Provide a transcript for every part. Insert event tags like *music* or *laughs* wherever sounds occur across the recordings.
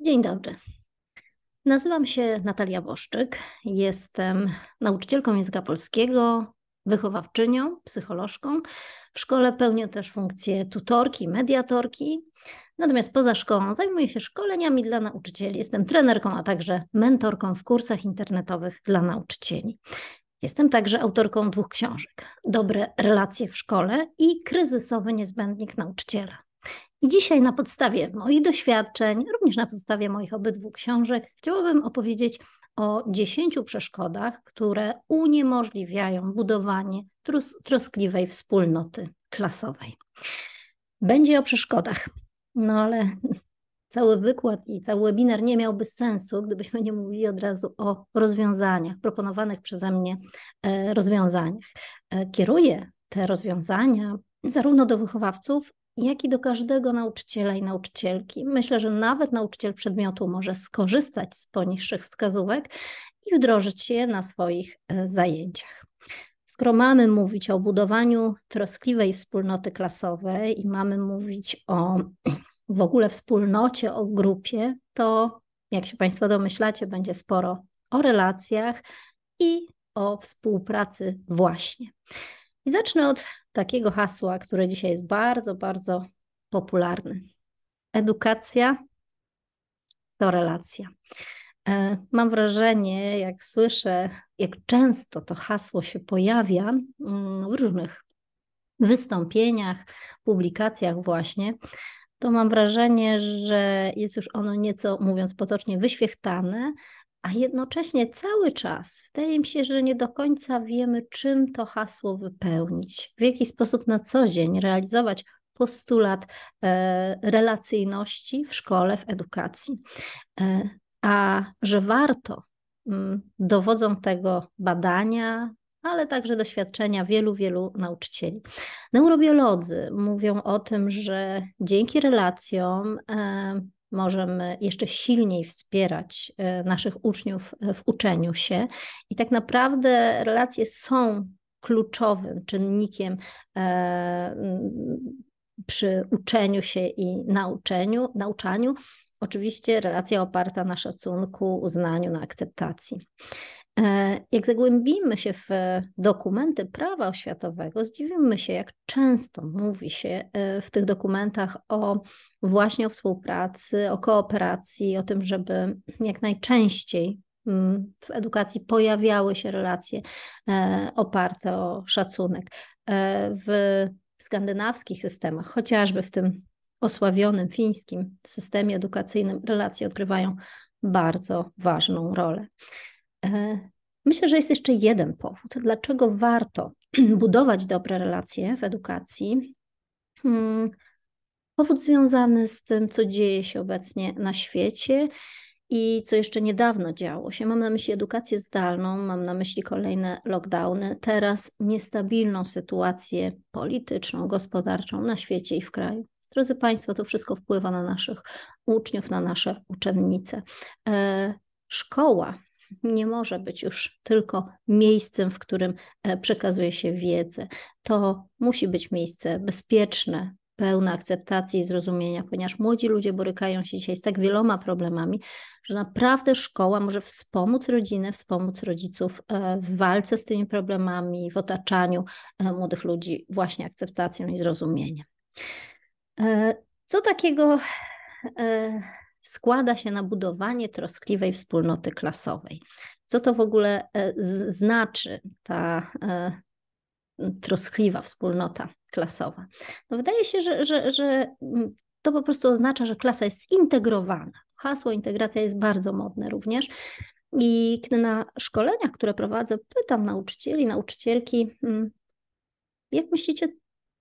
Dzień dobry. Nazywam się Natalia Boszczyk. Jestem nauczycielką języka polskiego, wychowawczynią, psycholożką. W szkole pełnię też funkcję tutorki, mediatorki. Natomiast poza szkołą zajmuję się szkoleniami dla nauczycieli. Jestem trenerką, a także mentorką w kursach internetowych dla nauczycieli. Jestem także autorką dwóch książek: Dobre relacje w szkole i Kryzysowy niezbędnik nauczyciela. Dzisiaj na podstawie moich doświadczeń, również na podstawie moich obydwu książek, chciałabym opowiedzieć o dziesięciu przeszkodach, które uniemożliwiają budowanie tros troskliwej wspólnoty klasowej. Będzie o przeszkodach, no ale *laughs* cały wykład i cały webinar nie miałby sensu, gdybyśmy nie mówili od razu o rozwiązaniach, proponowanych przeze mnie e, rozwiązaniach. E, kieruję te rozwiązania zarówno do wychowawców, jak i do każdego nauczyciela i nauczycielki. Myślę, że nawet nauczyciel przedmiotu może skorzystać z poniższych wskazówek i wdrożyć je na swoich e, zajęciach. Skoro mamy mówić o budowaniu troskliwej wspólnoty klasowej i mamy mówić o w ogóle wspólnocie, o grupie, to jak się Państwo domyślacie, będzie sporo o relacjach i o współpracy właśnie. I zacznę od takiego hasła, które dzisiaj jest bardzo, bardzo popularne. Edukacja to relacja. E, mam wrażenie, jak słyszę, jak często to hasło się pojawia mm, w różnych wystąpieniach, publikacjach, właśnie, to mam wrażenie, że jest już ono nieco, mówiąc potocznie, wyświechtane, a jednocześnie cały czas wydaje mi się, że nie do końca wiemy, czym to hasło wypełnić, w jaki sposób na co dzień realizować postulat e, relacyjności w szkole, w edukacji. E, a że warto, mm, dowodzą tego badania, ale także doświadczenia wielu, wielu nauczycieli. Neurobiolodzy mówią o tym, że dzięki relacjom możemy jeszcze silniej wspierać e, naszych uczniów e, w uczeniu się. I tak naprawdę relacje są kluczowym czynnikiem e, przy uczeniu się i nauczeniu, nauczaniu. Oczywiście relacja oparta na szacunku, uznaniu, na akceptacji. E, jak zagłębimy się w dokumenty prawa oświatowego, zdziwimy się, jak często mówi się e, w tych dokumentach o właśnie o współpracy, o kooperacji, o tym, żeby jak najczęściej mm, w edukacji pojawiały się relacje e, oparte o szacunek. W skandynawskich systemach, chociażby w tym osławionym fińskim systemie edukacyjnym, relacje odgrywają bardzo ważną rolę. E, myślę, że jest jeszcze jeden powód, dlaczego warto *clears throat* budować dobre relacje w edukacji. Hmm, powód związany z tym, co dzieje się obecnie na świecie i co jeszcze niedawno działo się. Mam na myśli edukację zdalną, mam na myśli kolejne lockdowny, teraz niestabilną sytuację polityczną, gospodarczą na świecie i w kraju. Drodzy Państwo, to wszystko wpływa na naszych uczniów, na nasze uczennice. E, szkoła nie może być już tylko miejscem, w którym e, przekazuje się wiedzę. To musi być miejsce bezpieczne, pełne akceptacji i zrozumienia, ponieważ młodzi ludzie borykają się dzisiaj z tak wieloma problemami, że naprawdę szkoła może wspomóc rodzinę, wspomóc rodziców e, w walce z tymi problemami, w otaczaniu e, młodych ludzi właśnie akceptacją i zrozumieniem. Co takiego składa się na budowanie troskliwej wspólnoty klasowej. Co to w ogóle e, znaczy ta e, troskliwa wspólnota klasowa? No wydaje się, że, że, że to po prostu oznacza, że klasa jest zintegrowana. Hasło integracja jest bardzo modne również. I kiedy na szkoleniach, które prowadzę, pytam nauczycieli, nauczycielki, jak myślicie,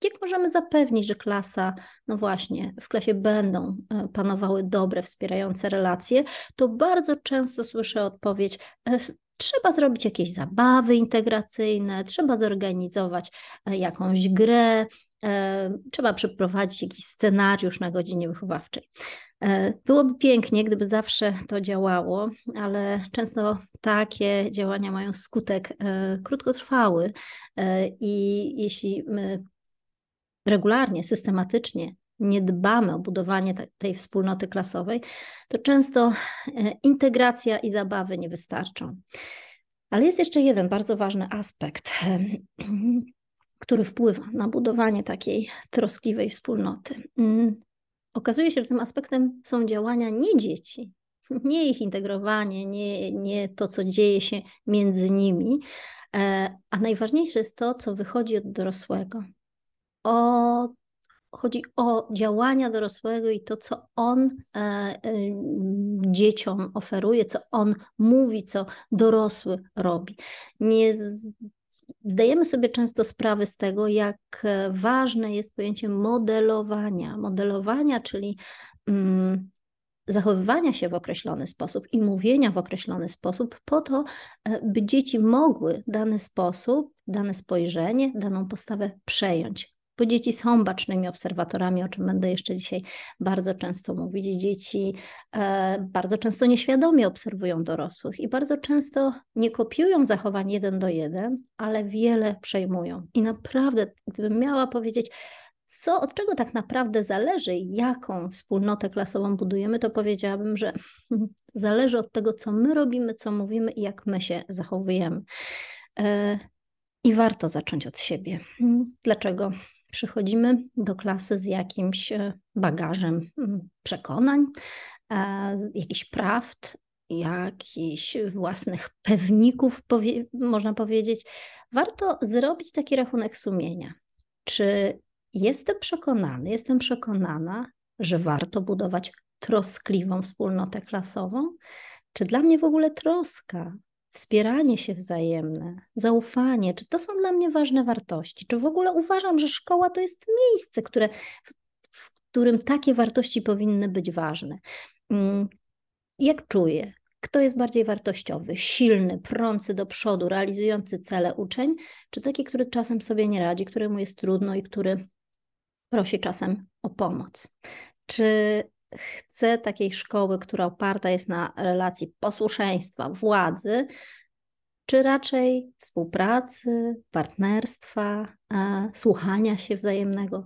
jak możemy zapewnić, że klasa, no właśnie, w klasie będą e, panowały dobre, wspierające relacje, to bardzo często słyszę odpowiedź, e, Trzeba zrobić jakieś zabawy integracyjne, trzeba zorganizować e, jakąś grę, trzeba przeprowadzić jakiś scenariusz na godzinie wychowawczej. Byłoby pięknie, gdyby zawsze to działało, ale często takie działania mają skutek krótkotrwały i jeśli my regularnie, systematycznie nie dbamy o budowanie tej wspólnoty klasowej, to często e, integracja i zabawy nie wystarczą. Ale jest jeszcze jeden bardzo ważny aspekt, *clears throat* który wpływa na budowanie takiej troskliwej wspólnoty. Mm, okazuje się, że tym aspektem są działania nie dzieci, *laughs* nie ich integrowanie, nie, nie to, co dzieje się między nimi, e, a najważniejsze jest to, co wychodzi od dorosłego. O, chodzi o działania dorosłego i to, co on e, e, dzieciom oferuje, co on mówi, co dorosły robi. Nie z, zdajemy sobie często sprawę z tego, jak ważne jest pojęcie modelowania. Modelowania, czyli mm, zachowywania się w określony sposób i mówienia w określony sposób, po to, e, by dzieci mogły dany sposób, dane spojrzenie, daną postawę przejąć. Bo dzieci są bacznymi obserwatorami, o czym będę jeszcze dzisiaj bardzo często mówić. Dzieci e, bardzo często nieświadomie obserwują dorosłych i bardzo często nie kopiują zachowań jeden do jeden, ale wiele przejmują. I naprawdę, gdybym miała powiedzieć, co, od czego tak naprawdę zależy, jaką wspólnotę klasową budujemy, to powiedziałabym, że *laughs* zależy od tego, co my robimy, co mówimy i jak my się zachowujemy. E, I warto zacząć od siebie. Dlaczego? Przychodzimy do klasy z jakimś e, bagażem mm, przekonań, e, jakichś prawd, jakichś własnych pewników, można powiedzieć. Warto zrobić taki rachunek sumienia. Czy Jestem przekonany, jestem przekonana, że warto budować troskliwą wspólnotę klasową. Czy dla mnie w ogóle troska, wspieranie się wzajemne, zaufanie, czy to są dla mnie ważne wartości? Czy w ogóle uważam, że szkoła to jest miejsce, które, w, w którym takie wartości powinny być ważne? Mm, jak czuję? Kto jest bardziej wartościowy, silny, prący do przodu, realizujący cele uczeń, czy taki, który czasem sobie nie radzi, któremu jest trudno i który prosi czasem o pomoc. Czy chce takiej szkoły, która oparta jest na relacji posłuszeństwa, władzy, czy raczej współpracy, partnerstwa, e, słuchania się wzajemnego?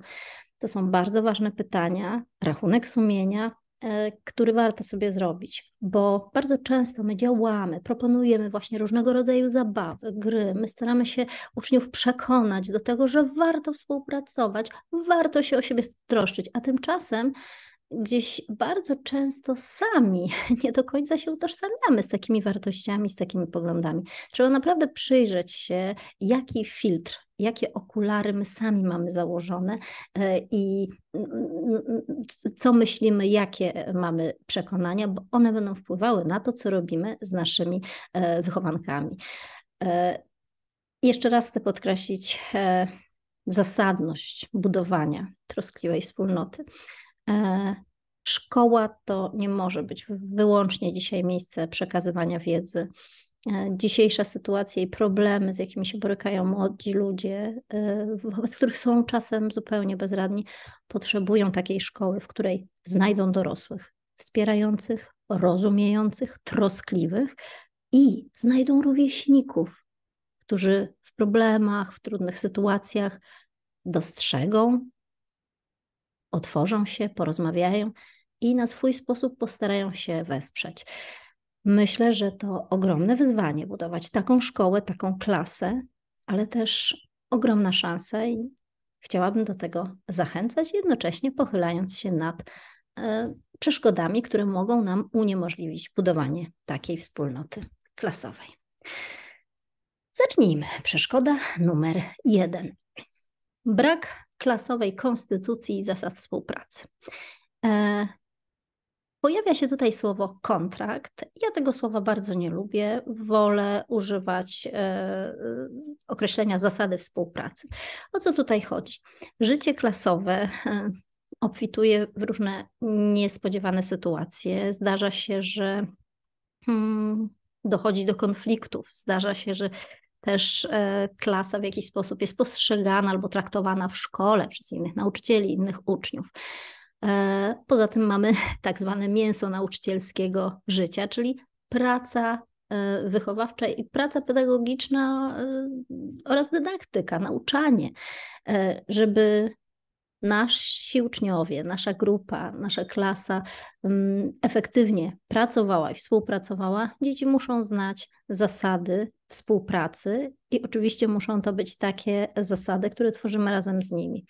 To są bardzo ważne pytania. Rachunek sumienia E, który warto sobie zrobić, bo bardzo często my działamy, proponujemy właśnie różnego rodzaju zabawy, gry, my staramy się uczniów przekonać do tego, że warto współpracować, warto się o siebie troszczyć, a tymczasem gdzieś bardzo często sami *laughs* nie do końca się utożsamiamy z takimi wartościami, z takimi poglądami. Trzeba naprawdę przyjrzeć się, jaki filtr, jakie okulary my sami mamy założone e, i co myślimy, jakie mamy przekonania, bo one będą wpływały na to, co robimy z naszymi e, wychowankami. E, jeszcze raz chcę podkreślić zasadność budowania troskliwej wspólnoty. E, szkoła to nie może być wyłącznie dzisiaj miejsce przekazywania wiedzy. E, dzisiejsza sytuacja i problemy, z jakimi się borykają młodzi ludzie, e, wobec których są czasem zupełnie bezradni, potrzebują takiej szkoły, w której znajdą dorosłych, wspierających, rozumiejących, troskliwych i znajdą rówieśników, którzy w problemach, w trudnych sytuacjach dostrzegą, otworzą się, porozmawiają i na swój sposób postarają się wesprzeć. Myślę, że to ogromne wyzwanie budować taką szkołę, taką klasę, ale też ogromna szansa i chciałabym do tego zachęcać, jednocześnie pochylając się nad e, przeszkodami, które mogą nam uniemożliwić budowanie takiej wspólnoty klasowej. Zacznijmy. Przeszkoda numer jeden. Brak klasowej konstytucji i zasad współpracy. E, pojawia się tutaj słowo kontrakt. Ja tego słowa bardzo nie lubię. Wolę używać e, określenia zasady współpracy. O co tutaj chodzi? Życie klasowe e, obfituje w różne niespodziewane sytuacje. Zdarza się, że hmm, dochodzi do konfliktów. Zdarza się, że też e, klasa w jakiś sposób jest postrzegana albo traktowana w szkole przez innych nauczycieli, innych uczniów. E, poza tym mamy *laughs* tak zwane mięso nauczycielskiego życia, czyli praca e, wychowawcza i praca pedagogiczna oraz dydaktyka, nauczanie, żeby nasi uczniowie, nasza grupa, nasza klasa um, efektywnie pracowała i współpracowała, dzieci muszą znać zasady współpracy i oczywiście muszą to być takie zasady, które tworzymy razem z nimi.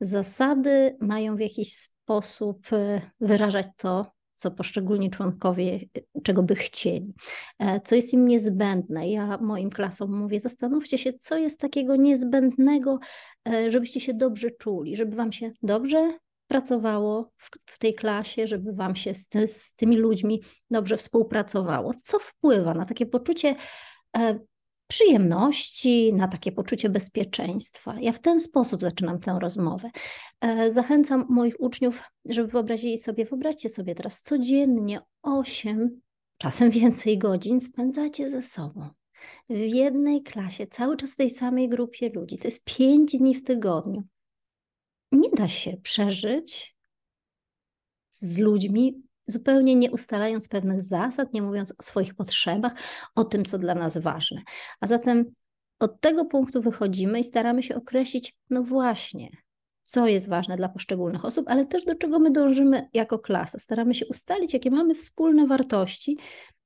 Zasady mają w jakiś sposób e, wyrażać to, co poszczególni członkowie, czego by chcieli, e, co jest im niezbędne. Ja moim klasom mówię, zastanówcie się, co jest takiego niezbędnego, e, żebyście się dobrze czuli, żeby wam się dobrze pracowało w, w tej klasie, żeby wam się z, ty, z tymi ludźmi dobrze współpracowało. Co wpływa na takie poczucie e, przyjemności, na takie poczucie bezpieczeństwa. Ja w ten sposób zaczynam tę rozmowę. E, zachęcam moich uczniów, żeby wyobrazili sobie, wyobraźcie sobie teraz codziennie 8, czasem więcej godzin spędzacie ze sobą. W jednej klasie, cały czas w tej samej grupie ludzi. To jest 5 dni w tygodniu. Nie da się przeżyć z ludźmi zupełnie nie ustalając pewnych zasad, nie mówiąc o swoich potrzebach, o tym, co dla nas ważne. A zatem od tego punktu wychodzimy i staramy się określić, no właśnie, co jest ważne dla poszczególnych osób, ale też do czego my dążymy jako klasa. Staramy się ustalić, jakie mamy wspólne wartości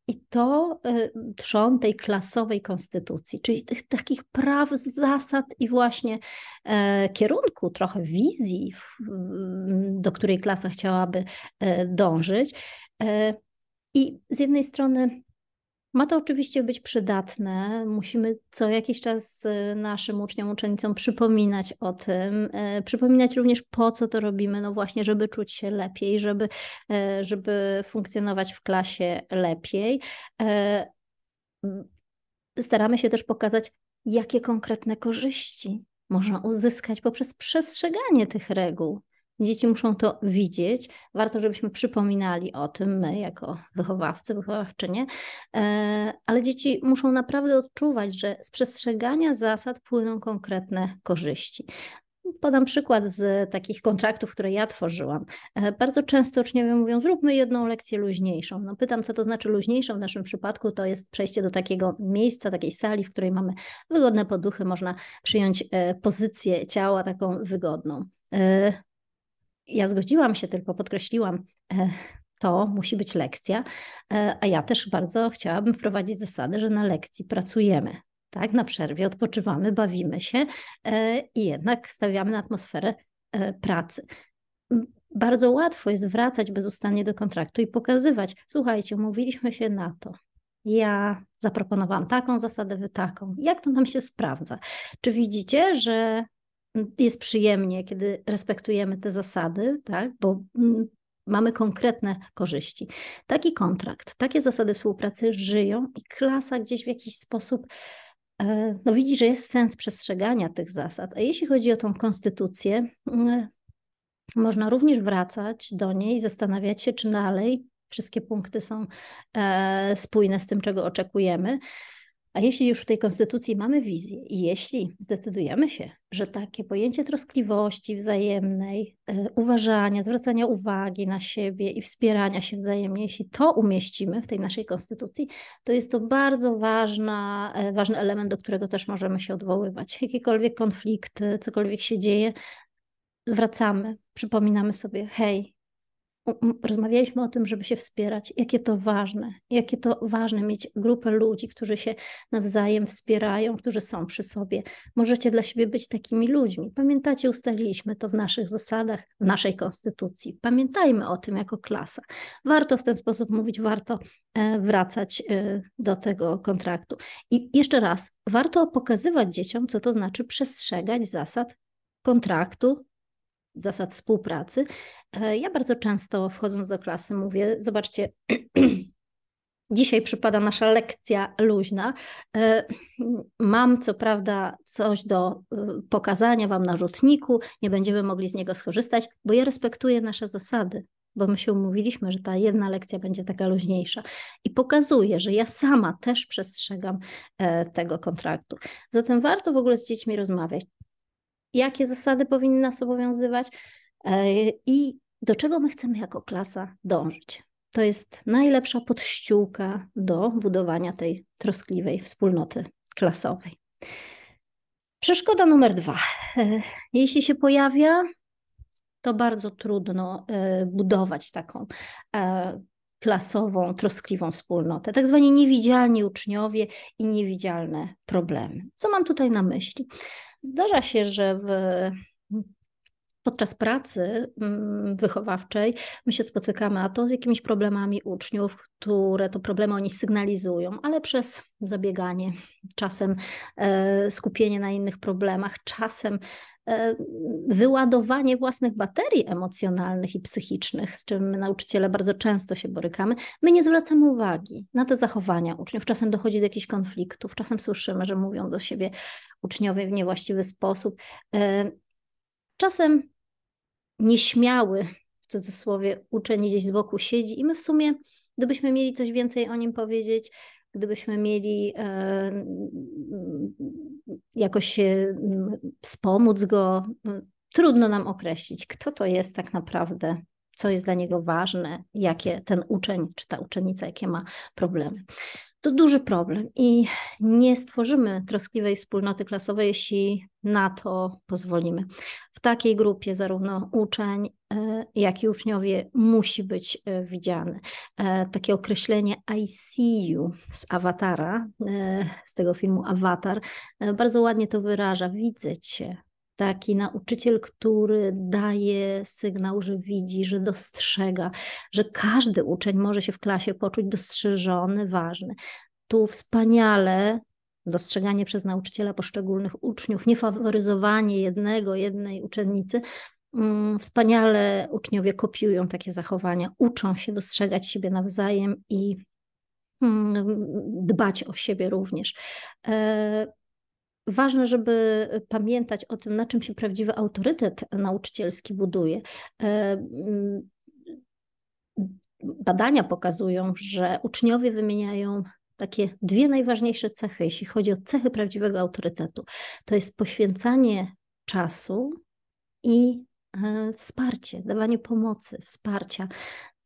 i to y, trzon tej klasowej konstytucji, czyli tych takich praw, zasad i właśnie e, kierunku, trochę wizji, do której klasa chciałaby e, dążyć. E, I z jednej strony ma to oczywiście być przydatne. Musimy co jakiś czas y, naszym uczniom, uczennicom przypominać o tym, e, przypominać również po co to robimy, no właśnie, żeby czuć się lepiej, żeby, e, żeby funkcjonować w klasie lepiej. Staramy się też pokazać, jakie konkretne korzyści można uzyskać poprzez przestrzeganie tych reguł. Dzieci muszą to widzieć. Warto, żebyśmy przypominali o tym, my jako wychowawcy, wychowawczynie, e, ale dzieci muszą naprawdę odczuwać, że z przestrzegania zasad płyną konkretne korzyści. Podam przykład z takich kontraktów, które ja tworzyłam. E, bardzo często uczniowie mówią, zróbmy jedną lekcję luźniejszą. No pytam, co to znaczy luźniejszą? W naszym przypadku to jest przejście do takiego miejsca, takiej sali, w której mamy wygodne poduchy, można przyjąć e, pozycję ciała taką wygodną. Ja zgodziłam się, tylko podkreśliłam, e, to musi być lekcja, e, a ja też bardzo chciałabym wprowadzić zasadę, że na lekcji pracujemy. Tak, na przerwie odpoczywamy, bawimy się e, i jednak stawiamy na atmosferę pracy. Bardzo łatwo jest wracać bezustannie do kontraktu i pokazywać, słuchajcie, umówiliśmy się na to. Ja zaproponowałam taką zasadę, wy taką. Jak to nam się sprawdza? Czy widzicie, że jest przyjemnie, kiedy respektujemy te zasady, tak? bo mm, mamy konkretne korzyści. Taki kontrakt, takie zasady współpracy żyją i klasa gdzieś w jakiś sposób e, no, widzi, że jest sens przestrzegania tych zasad. A jeśli chodzi o tą konstytucję, mm, można również wracać do niej i zastanawiać się, czy dalej wszystkie punkty są e, spójne z tym, czego oczekujemy. A jeśli już w tej konstytucji mamy wizję i jeśli zdecydujemy się, że takie pojęcie troskliwości wzajemnej, e, uważania, zwracania uwagi na siebie i wspierania się wzajemnie, jeśli to umieścimy w tej naszej konstytucji, to jest to bardzo ważna, e, ważny element, do którego też możemy się odwoływać. Jakiekolwiek konflikty, cokolwiek się dzieje, wracamy, przypominamy sobie, hej, rozmawialiśmy o tym, żeby się wspierać, jakie to ważne, jakie to ważne mieć grupę ludzi, którzy się nawzajem wspierają, którzy są przy sobie. Możecie dla siebie być takimi ludźmi. Pamiętacie, ustaliliśmy to w naszych zasadach, w naszej konstytucji. Pamiętajmy o tym jako klasa. Warto w ten sposób mówić, warto e, wracać e, do tego kontraktu. I jeszcze raz, warto pokazywać dzieciom, co to znaczy przestrzegać zasad kontraktu, zasad współpracy. E, ja bardzo często wchodząc do klasy mówię, zobaczcie, *clears throat* Dzisiaj przypada nasza lekcja luźna. E, mam co prawda coś do e, pokazania Wam na rzutniku, nie będziemy mogli z niego skorzystać, bo ja respektuję nasze zasady, bo my się umówiliśmy, że ta jedna lekcja będzie taka luźniejsza. I pokazuję, że ja sama też przestrzegam tego kontraktu. Zatem warto w ogóle z dziećmi rozmawiać jakie zasady powinny nas obowiązywać e, i do czego my chcemy jako klasa dążyć. To jest najlepsza podściółka do budowania tej troskliwej wspólnoty klasowej. Przeszkoda numer dwa. E, jeśli się pojawia, to bardzo trudno budować taką klasową, troskliwą wspólnotę. Tak zwani niewidzialni uczniowie i niewidzialne problemy. Co mam tutaj na myśli? Zdarza się, że w podczas pracy mm, wychowawczej my się spotykamy, a to z jakimiś problemami uczniów, które to problemy oni sygnalizują, ale przez zabieganie, czasem e, skupienie na innych problemach, czasem wyładowanie własnych baterii emocjonalnych i psychicznych, z czym my nauczyciele bardzo często się borykamy, my nie zwracamy uwagi na te zachowania uczniów. Czasem dochodzi do jakichś konfliktów, czasem słyszymy, że mówią do siebie uczniowie w niewłaściwy sposób. E, czasem nieśmiały, w cudzysłowie, uczeń gdzieś z boku siedzi i my w sumie, gdybyśmy mieli coś więcej o nim powiedzieć, gdybyśmy mieli e, jakoś wspomóc go, trudno nam określić, kto to jest tak naprawdę, co jest dla niego ważne, jakie ten uczeń czy ta uczennica, jakie ma problemy. To duży problem i nie stworzymy troskliwej wspólnoty klasowej, jeśli na to pozwolimy. W takiej grupie zarówno uczeń, e, jak i uczniowie musi być e, widziany. E, takie określenie I see you z awatara, z tego filmu Awatar, bardzo ładnie to wyraża. Widzę cię, taki nauczyciel, który daje sygnał, że widzi, że dostrzega, że każdy uczeń może się w klasie poczuć dostrzeżony, ważny. Tu wspaniale dostrzeganie przez nauczyciela poszczególnych uczniów, niefaworyzowanie jednego, jednej uczennicy. Mm, wspaniale uczniowie kopiują takie zachowania, uczą się dostrzegać siebie nawzajem i mm, dbać o siebie również. Ważne, żeby pamiętać o tym, na czym się prawdziwy autorytet nauczycielski buduje. E, mm, badania pokazują, że uczniowie wymieniają takie dwie najważniejsze cechy, jeśli chodzi o cechy prawdziwego autorytetu. To jest poświęcanie czasu i e, wsparcie, dawanie pomocy, wsparcia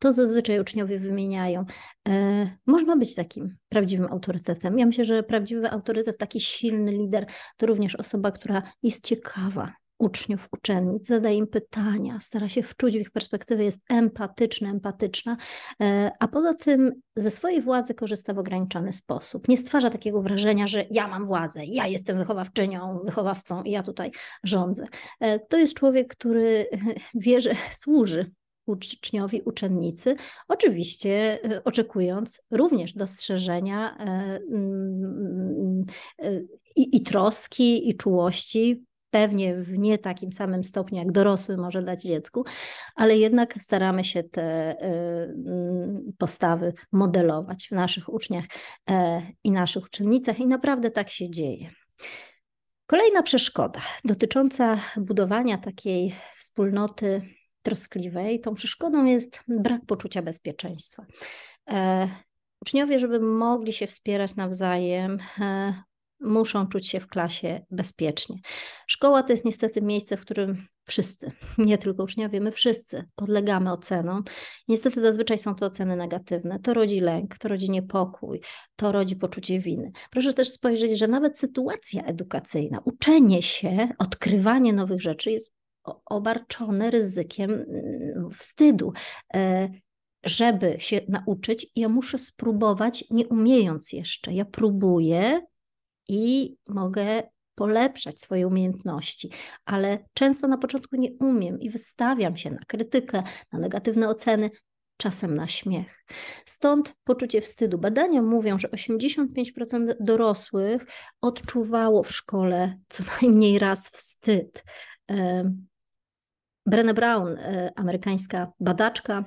to zazwyczaj uczniowie wymieniają. E, można być takim prawdziwym autorytetem. Ja myślę, że prawdziwy autorytet, taki silny lider, to również osoba, która jest ciekawa uczniów, uczennic, zadaje im pytania, stara się wczuć w ich perspektywę, jest empatyczna, empatyczna, e, a poza tym ze swojej władzy korzysta w ograniczony sposób. Nie stwarza takiego wrażenia, że ja mam władzę, ja jestem wychowawczynią, wychowawcą i ja tutaj rządzę. E, to jest człowiek, który *laughs* wie, że służy uczniowi, uczennicy, oczywiście e, oczekując również dostrzeżenia e, mm, e, i, i troski, i czułości, pewnie w nie takim samym stopniu, jak dorosły może dać dziecku, ale jednak staramy się te mm, postawy modelować w naszych uczniach i naszych uczennicach, i naprawdę tak się dzieje. Kolejna przeszkoda dotycząca budowania takiej wspólnoty troskliwej, tą przeszkodą jest brak poczucia bezpieczeństwa. E, uczniowie, żeby mogli się wspierać nawzajem, e, muszą czuć się w klasie bezpiecznie. Szkoła to jest niestety miejsce, w którym wszyscy, nie tylko uczniowie, my wszyscy podlegamy ocenom. Niestety zazwyczaj są to oceny negatywne. To rodzi lęk, to rodzi niepokój, to rodzi poczucie winy. Proszę też spojrzeć, że nawet sytuacja edukacyjna, uczenie się, odkrywanie nowych rzeczy jest obarczone ryzykiem mm, wstydu. E, żeby się nauczyć, ja muszę spróbować, nie umiejąc jeszcze. Ja próbuję i mogę polepszać swoje umiejętności, ale często na początku nie umiem i wystawiam się na krytykę, na negatywne oceny, czasem na śmiech. Stąd poczucie wstydu. Badania mówią, że 85% dorosłych odczuwało w szkole co najmniej raz wstyd. Brené Brown, e, amerykańska badaczka,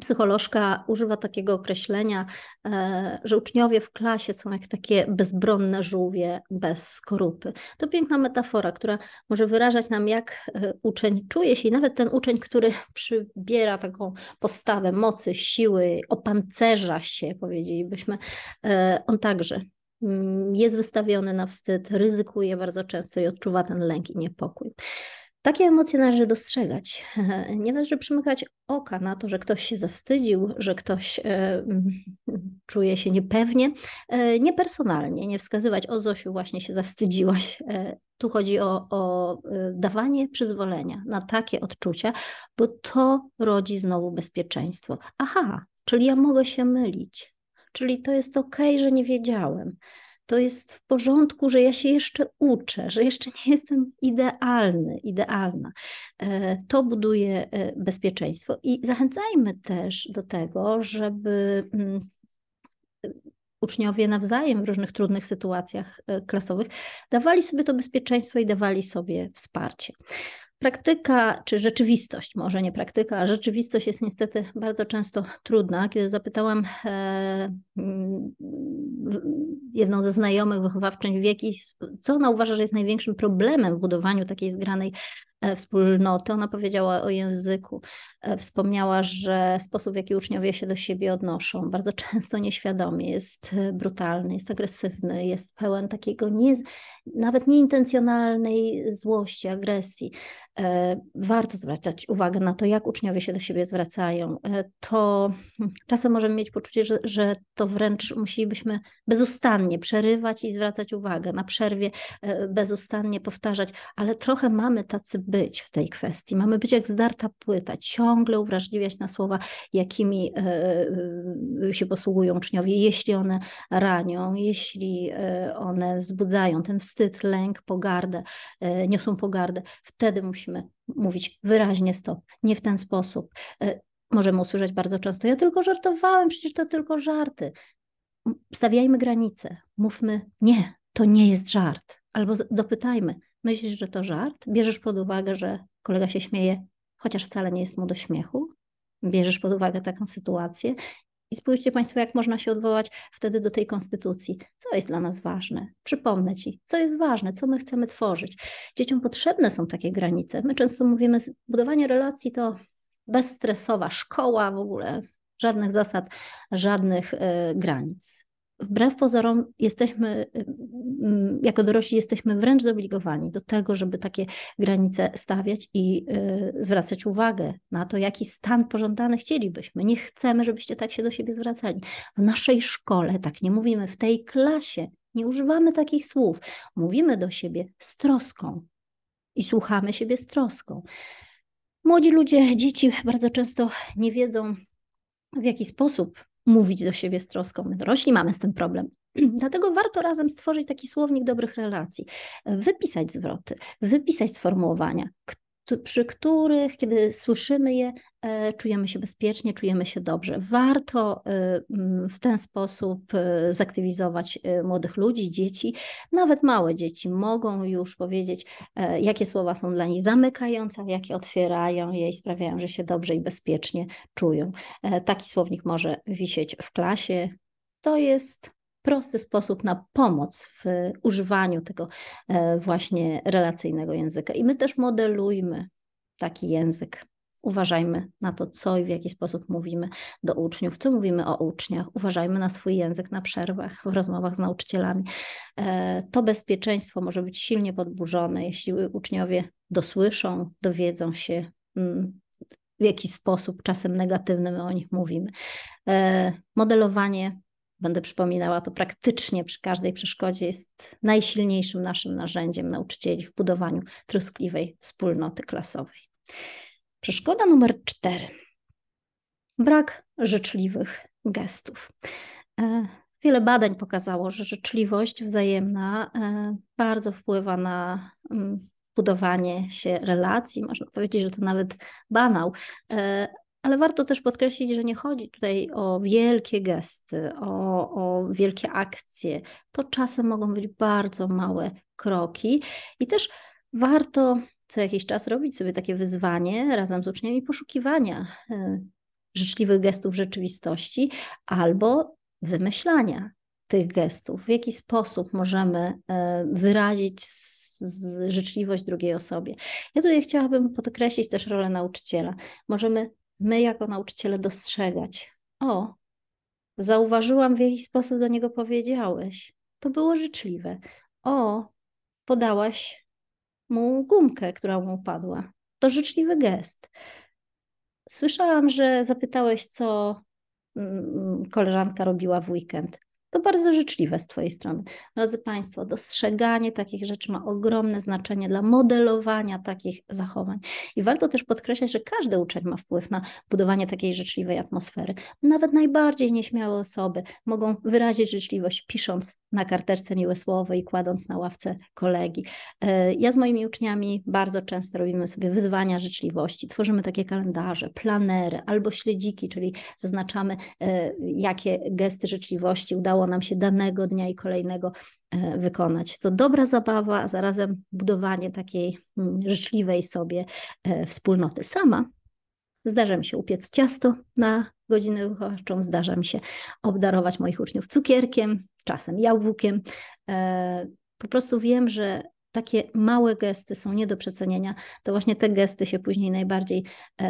psycholożka, używa takiego określenia, e, że uczniowie w klasie są jak takie bezbronne żółwie bez skorupy. To piękna metafora, która może wyrażać nam, jak e, uczeń czuje się i nawet ten uczeń, który *laughs* przybiera taką postawę mocy, siły, opancerza się, powiedzielibyśmy, on także mm, jest wystawiony na wstyd, ryzykuje bardzo często i odczuwa ten lęk i niepokój. Takie emocje należy dostrzegać. *laughs* Nie należy przymykać oka na to, że ktoś się zawstydził, że ktoś *laughs* czuję się niepewnie, niepersonalnie, nie wskazywać, o Zosiu, właśnie się zawstydziłaś. Tu chodzi o, o dawanie przyzwolenia na takie odczucia, bo to rodzi znowu bezpieczeństwo. Aha, czyli ja mogę się mylić, czyli to jest ok, że nie wiedziałem to jest w porządku, że ja się jeszcze uczę, że jeszcze nie jestem idealny, idealna. E, to buduje e, bezpieczeństwo. I zachęcajmy też do tego, żeby mm, uczniowie nawzajem w różnych trudnych sytuacjach e, klasowych dawali sobie to bezpieczeństwo i dawali sobie wsparcie. Praktyka czy rzeczywistość, może nie praktyka, a rzeczywistość jest niestety bardzo często trudna. Kiedy zapytałam e, jedną ze znajomych wychowawczyń w jaki, co ona uważa, że jest największym problemem w budowaniu takiej zgranej wspólnoty. Ona powiedziała o języku, e, wspomniała, że sposób, w jaki uczniowie się do siebie odnoszą, bardzo *laughs* często nieświadomie, jest e, brutalny, jest agresywny, jest pełen takiego nie, nawet nieintencjonalnej złości, agresji. Warto zwracać uwagę na to, jak uczniowie się do siebie zwracają. To *laughs* czasem możemy mieć poczucie, że, że to wręcz musielibyśmy bezustannie przerywać i zwracać uwagę, na przerwie bezustannie powtarzać, ale trochę mamy tacy być w tej kwestii. Mamy być jak zdarta płyta, ciągle uwrażliwiać na słowa, jakimi e, e, się posługują uczniowie, jeśli one ranią, jeśli e, one wzbudzają ten wstyd, lęk, pogardę, niosą pogardę, wtedy musimy mówić wyraźnie stop, nie w ten sposób. Możemy usłyszeć bardzo często, ja tylko żartowałem, przecież to tylko żarty. Stawiajmy granice, mówmy nie, to nie jest żart. Albo dopytajmy, Myślisz, że to żart? Bierzesz pod uwagę, że kolega się śmieje, chociaż wcale nie jest mu do śmiechu? Bierzesz pod uwagę taką sytuację? I spójrzcie Państwo, jak można się odwołać wtedy do tej konstytucji. Co jest dla nas ważne? Przypomnę Ci, co jest ważne, co my chcemy tworzyć. Dzieciom potrzebne są takie granice. My często mówimy, budowanie relacji to bezstresowa szkoła w ogóle, żadnych zasad, żadnych y, granic wbrew pozorom jesteśmy, y, y, jako dorośli jesteśmy wręcz zobligowani do tego, żeby takie granice stawiać i y, zwracać uwagę na to, jaki stan pożądany chcielibyśmy. Nie chcemy, żebyście tak się do siebie zwracali. W naszej szkole tak nie mówimy, w tej klasie nie używamy takich słów. Mówimy do siebie z troską i słuchamy siebie z troską. Młodzi ludzie, dzieci bardzo często nie wiedzą, w jaki sposób mówić do siebie z troską. My dorośli mamy z tym problem. *clears throat* Dlatego warto razem stworzyć taki słownik dobrych relacji, wypisać zwroty, wypisać sformułowania, przy których, kiedy słyszymy je, czujemy się bezpiecznie, czujemy się dobrze. Warto e, w ten sposób e, zaktywizować młodych ludzi, dzieci, nawet małe dzieci mogą już powiedzieć, jakie słowa są dla nich zamykające, a jakie otwierają je i sprawiają, że się dobrze i bezpiecznie czują. Taki słownik może wisieć w klasie. To jest prosty sposób na pomoc w używaniu tego e, właśnie relacyjnego języka. I my też modelujmy taki język. Uważajmy na to, co i w jaki sposób mówimy do uczniów, co mówimy o uczniach. Uważajmy na swój język na przerwach, w rozmowach z nauczycielami. E, to bezpieczeństwo może być silnie podburzone, jeśli uczniowie dosłyszą, dowiedzą się, mm, w jaki sposób czasem negatywny my o nich mówimy. E, modelowanie będę przypominała, to praktycznie przy każdej przeszkodzie jest najsilniejszym naszym narzędziem nauczycieli w budowaniu troskliwej wspólnoty klasowej. Przeszkoda numer cztery. Brak życzliwych gestów. E, wiele badań pokazało, że życzliwość wzajemna e, bardzo wpływa na mm, budowanie się relacji. Można powiedzieć, że to nawet banał, e, ale warto też podkreślić, że nie chodzi tutaj o wielkie gesty, o, o wielkie akcje. To czasem mogą być bardzo małe kroki i też warto co jakiś czas robić sobie takie wyzwanie razem z uczniami poszukiwania e, życzliwych gestów rzeczywistości albo wymyślania tych gestów, w jaki sposób możemy e, wyrazić życzliwość drugiej osobie. Ja tutaj chciałabym podkreślić też rolę nauczyciela. Możemy my jako nauczyciele dostrzegać. O, zauważyłam w jaki sposób do niego powiedziałeś. To było życzliwe. O, podałaś mu gumkę, która mu upadła. To życzliwy gest. Słyszałam, że zapytałeś, co mm, koleżanka robiła w weekend. To bardzo życzliwe z Twojej strony. Drodzy Państwo, dostrzeganie takich rzeczy ma ogromne znaczenie dla modelowania takich zachowań. I warto też podkreślać, że każdy uczeń ma wpływ na budowanie takiej życzliwej atmosfery. Nawet najbardziej nieśmiałe osoby mogą wyrazić życzliwość, pisząc na karteczce miłe słowo i kładąc na ławce kolegi. E, ja z moimi uczniami bardzo często robimy sobie wyzwania życzliwości. Tworzymy takie kalendarze, planery albo śledziki, czyli zaznaczamy, e, jakie gesty życzliwości udało udało nam się danego dnia i kolejnego e, wykonać. To dobra zabawa, a zarazem budowanie takiej mm, życzliwej sobie e, wspólnoty. Sama zdarza mi się upiec ciasto na godzinę wychowawczą, zdarza mi się obdarować moich uczniów cukierkiem, czasem jabłkiem. E, po prostu wiem, że takie małe gesty są nie do przecenienia, to właśnie te gesty się później najbardziej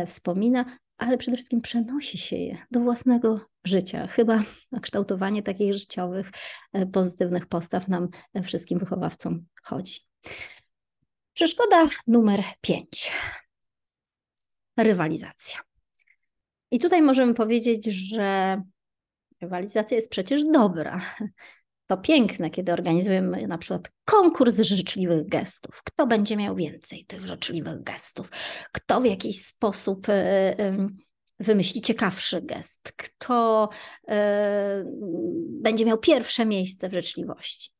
wspomina, ale przede wszystkim przenosi się je do własnego życia. Chyba *laughs* kształtowanie takich życiowych, e, pozytywnych postaw nam e, wszystkim wychowawcom chodzi. Przeszkoda numer pięć. Rywalizacja. I tutaj możemy powiedzieć, że rywalizacja jest przecież dobra *laughs* to piękne, kiedy organizujemy na przykład konkurs życzliwych gestów. Kto będzie miał więcej tych życzliwych gestów? Kto w jakiś sposób e, wymyśli ciekawszy gest? Kto e, będzie miał pierwsze miejsce w życzliwości?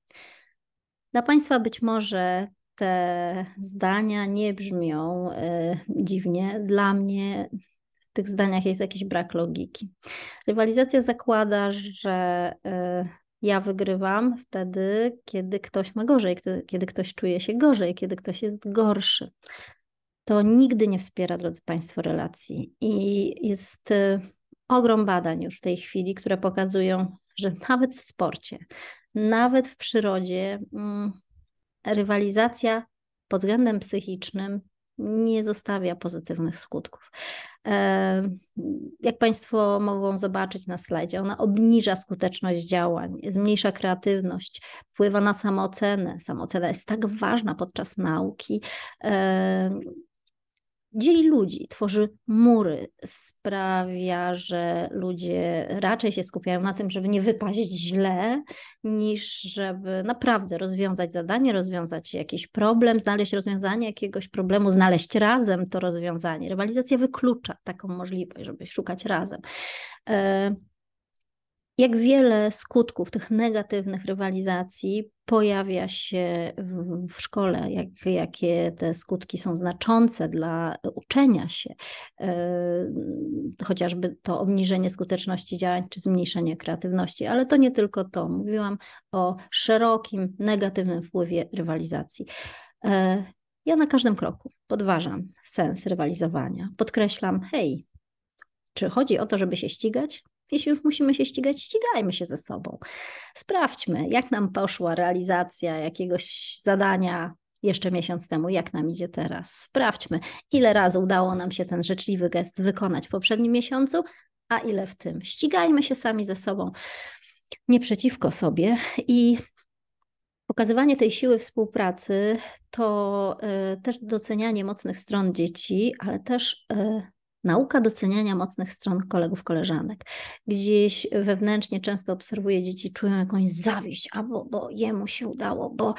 Dla Państwa być może te zdania nie brzmią e, dziwnie. Dla mnie w tych zdaniach jest jakiś brak logiki. Rywalizacja zakłada, że ja wygrywam wtedy, kiedy ktoś ma gorzej, kiedy ktoś czuje się gorzej, kiedy ktoś jest gorszy. To nigdy nie wspiera, drodzy Państwo, relacji. I jest y, ogrom badań już w tej chwili, które pokazują, że nawet w sporcie, nawet w przyrodzie, mm, rywalizacja pod względem psychicznym nie zostawia pozytywnych skutków. Jak Państwo mogą zobaczyć na slajdzie, ona obniża skuteczność działań, zmniejsza kreatywność, wpływa na samoocenę. Samoocena jest tak ważna podczas nauki dzieli ludzi, tworzy mury, sprawia, że ludzie raczej się skupiają na tym, żeby nie wypaść źle, niż żeby naprawdę rozwiązać zadanie, rozwiązać jakiś problem, znaleźć rozwiązanie jakiegoś problemu, znaleźć razem to rozwiązanie. Rywalizacja wyklucza taką możliwość, żeby szukać razem. E, jak wiele skutków tych negatywnych rywalizacji pojawia się w, szkole, jak, jakie te skutki są znaczące dla uczenia się, yy, chociażby to obniżenie skuteczności działań czy zmniejszenie kreatywności, ale to nie tylko to. Mówiłam o szerokim, negatywnym wpływie rywalizacji. Yy, ja na każdym kroku podważam sens rywalizowania. Podkreślam, hej, czy chodzi o to, żeby się ścigać? Jeśli już musimy się ścigać, ścigajmy się ze sobą. Sprawdźmy, jak nam poszła realizacja jakiegoś zadania jeszcze miesiąc temu, jak nam idzie teraz. Sprawdźmy, ile razy udało nam się ten życzliwy gest wykonać w poprzednim miesiącu, a ile w tym. Ścigajmy się sami ze sobą, nie przeciwko sobie i Pokazywanie tej siły współpracy to y, też docenianie mocnych stron dzieci, ale też y, Nauka doceniania mocnych stron kolegów, koleżanek. Gdzieś wewnętrznie często obserwuję dzieci, czują jakąś zawiść, albo bo jemu się udało, bo,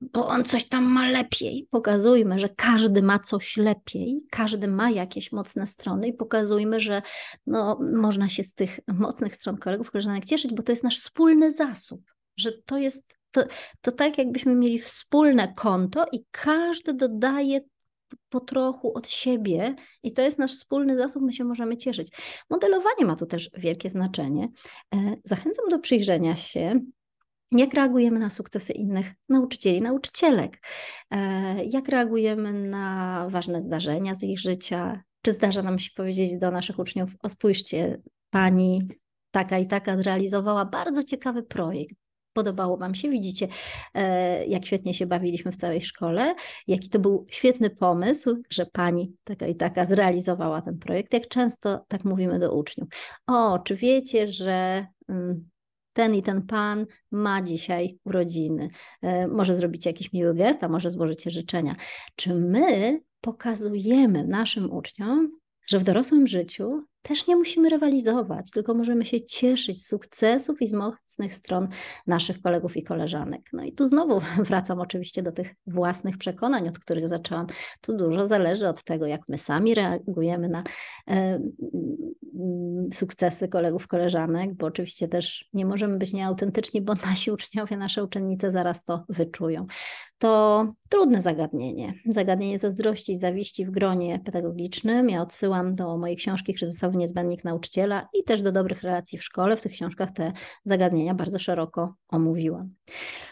bo on coś tam ma lepiej. Pokazujmy, że każdy ma coś lepiej, każdy ma jakieś mocne strony i pokazujmy, że no, można się z tych mocnych stron kolegów, koleżanek cieszyć, bo to jest nasz wspólny zasób, że to jest to, to tak, jakbyśmy mieli wspólne konto i każdy dodaje po trochu od siebie i to jest nasz wspólny zasób, my się możemy cieszyć. Modelowanie ma tu też wielkie znaczenie. E, zachęcam do przyjrzenia się jak reagujemy na sukcesy innych nauczycieli, nauczycielek? E, jak reagujemy na ważne zdarzenia z ich życia? Czy zdarza nam się powiedzieć do naszych uczniów: O, spójrzcie, pani taka i taka zrealizowała bardzo ciekawy projekt podobało Wam się. Widzicie, e, jak świetnie się bawiliśmy w całej szkole, jaki to był świetny pomysł, że pani taka i taka zrealizowała ten projekt. Jak często tak mówimy do uczniów. O, czy wiecie, że mm, ten i ten pan ma dzisiaj urodziny. E, może zrobicie jakiś miły gest, a może złożycie życzenia. Czy my pokazujemy naszym uczniom, że w dorosłym życiu też nie musimy rywalizować, tylko możemy się cieszyć z sukcesów i z mocnych stron naszych kolegów i koleżanek. No i tu znowu *laughs* wracam oczywiście do tych własnych przekonań, od których zaczęłam. Tu dużo zależy od tego, jak my sami reagujemy na e, sukcesy kolegów, koleżanek, bo oczywiście też nie możemy być nieautentyczni, bo *laughs* nasi uczniowie, nasze uczennice zaraz to wyczują. To trudne zagadnienie. Zagadnienie zazdrości i zawiści w gronie pedagogicznym. Ja odsyłam do mojej książki Kryzysowy Niezbędnik Nauczyciela i też do dobrych relacji w szkole. W tych książkach te zagadnienia bardzo szeroko omówiłam.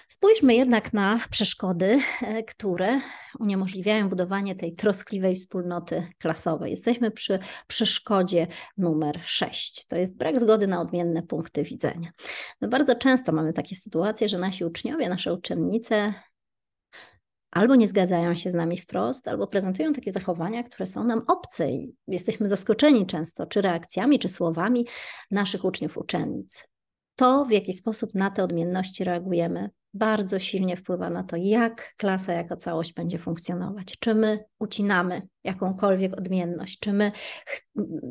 Spójrzmy jednak na przeszkody, e, które uniemożliwiają budowanie tej troskliwej wspólnoty klasowej. Jesteśmy przy przeszkodzie numer 6. To jest brak zgody na odmienne punkty widzenia. My bardzo często mamy takie sytuacje, że nasi uczniowie, nasze uczennice albo nie zgadzają się z nami wprost, albo prezentują takie zachowania, które są nam obce i jesteśmy zaskoczeni często, czy reakcjami, czy słowami naszych uczniów, uczennic. To, w jaki sposób na te odmienności reagujemy, bardzo silnie wpływa na to, jak klasa jako całość będzie funkcjonować. Czy my ucinamy jakąkolwiek odmienność, czy my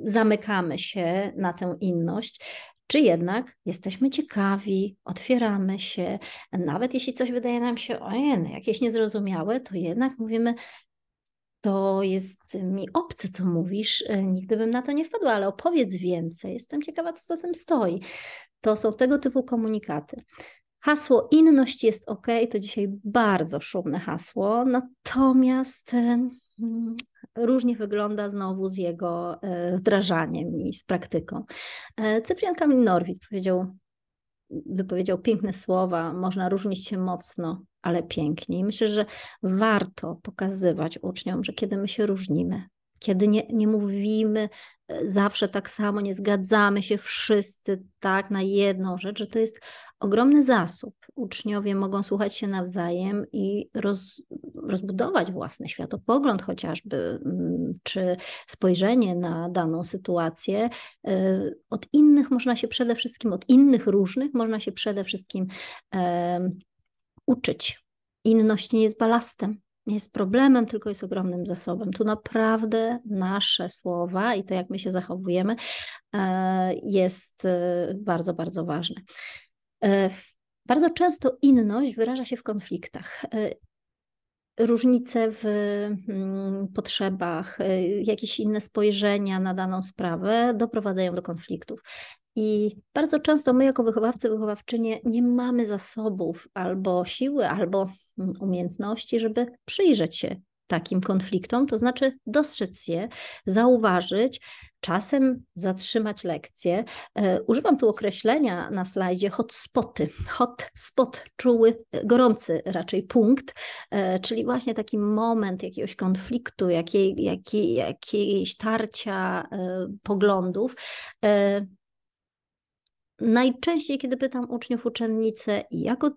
zamykamy się na tę inność, czy jednak jesteśmy ciekawi, otwieramy się, nawet jeśli coś wydaje nam się ojej, jakieś niezrozumiałe, to jednak mówimy, to jest mi obce, co mówisz, e, nigdy bym na to nie wpadła, ale opowiedz więcej, jestem ciekawa, co za tym stoi. To są tego typu komunikaty. Hasło inność jest ok, to dzisiaj bardzo szumne hasło, natomiast różnie wygląda znowu z jego e, wdrażaniem i z praktyką. E, Cyprian Kamil Norwid powiedział, wypowiedział piękne słowa, można różnić się mocno, ale pięknie. I myślę, że warto pokazywać uczniom, że kiedy my się różnimy, kiedy nie, nie mówimy e, zawsze tak samo, nie zgadzamy się wszyscy tak na jedną rzecz, że to jest ogromny zasób. Uczniowie mogą słuchać się nawzajem i roz, rozbudować własny światopogląd chociażby, mm, czy spojrzenie na daną sytuację. E, od innych można się przede wszystkim, od innych różnych można się przede wszystkim uczyć. Inność nie jest balastem nie jest problemem, tylko jest ogromnym zasobem. Tu naprawdę nasze słowa i to, jak my się zachowujemy, e, jest e, bardzo, bardzo ważne. E, bardzo często inność wyraża się w konfliktach. Różnice w mm, potrzebach, jakieś inne spojrzenia na daną sprawę doprowadzają do konfliktów. I bardzo często my, jako wychowawcy, wychowawczynie, nie mamy zasobów albo siły, albo mm, umiejętności, żeby przyjrzeć się takim konfliktom, to znaczy dostrzec je, zauważyć, czasem zatrzymać lekcję. E, używam tu określenia na slajdzie hotspoty. Hotspot, czuły, gorący raczej punkt, e, czyli właśnie taki moment jakiegoś konfliktu, jakiej, jakiej, jakiejś tarcia e, poglądów Najczęściej, kiedy pytam uczniów, uczennice jako